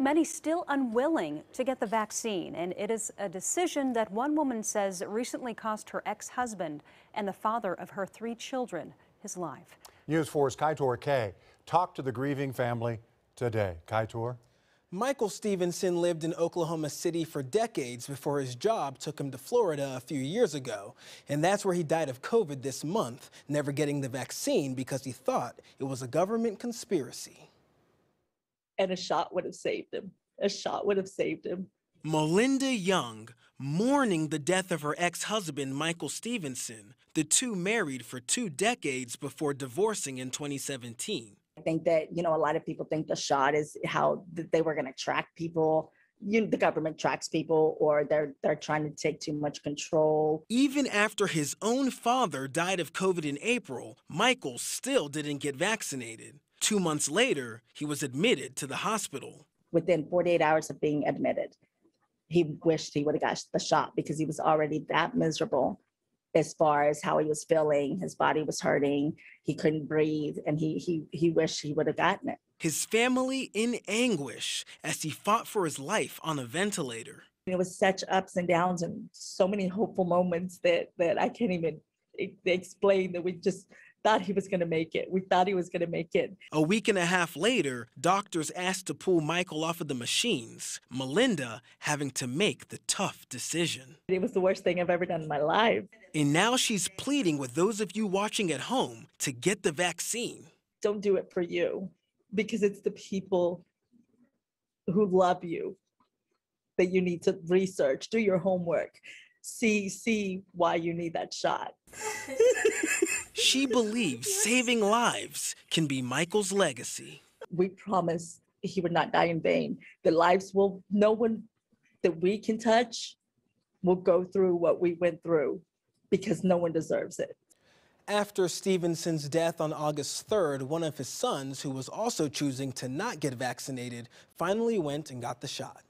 Many still unwilling to get the vaccine, and it is a decision that one woman says recently cost her ex husband and the father of her three children his life. News 4's Kaitor Kay talked to the grieving family today. Kaitor? Michael Stevenson lived in Oklahoma City for decades before his job took him to Florida a few years ago. And that's where he died of COVID this month, never getting the vaccine because he thought it was a government conspiracy. And a shot would have saved him. A shot would have saved him. Melinda Young, mourning the death of her ex husband, Michael Stevenson. The two married for two decades before divorcing in 2017. I think that, you know, a lot of people think the shot is how they were going to track people. You, the government tracks people or they're they're trying to take too much control. Even after his own father died of COVID in April, Michael still didn't get vaccinated. Two months later, he was admitted to the hospital. Within 48 hours of being admitted, he wished he would have got the shot because he was already that miserable as far as how he was feeling. His body was hurting. He couldn't breathe, and he he he wished he would have gotten it. His family in anguish as he fought for his life on a ventilator. It was such ups and downs and so many hopeful moments that that I can't even explain. That we just thought he was going to make it. We thought he was going to make it. A week and a half later, doctors asked to pull Michael off of the machines, Melinda having to make the tough decision. It was the worst thing I've ever done in my life. And now she's pleading with those of you watching at home to get the vaccine. Don't do it for you because it's the people who love you that you need to research, do your homework, see see why you need that shot. She believes saving lives can be Michael's legacy. We promise he would not die in vain. The lives will, no one that we can touch will go through what we went through because no one deserves it. After Stevenson's death on August 3rd, one of his sons, who was also choosing to not get vaccinated, finally went and got the shot.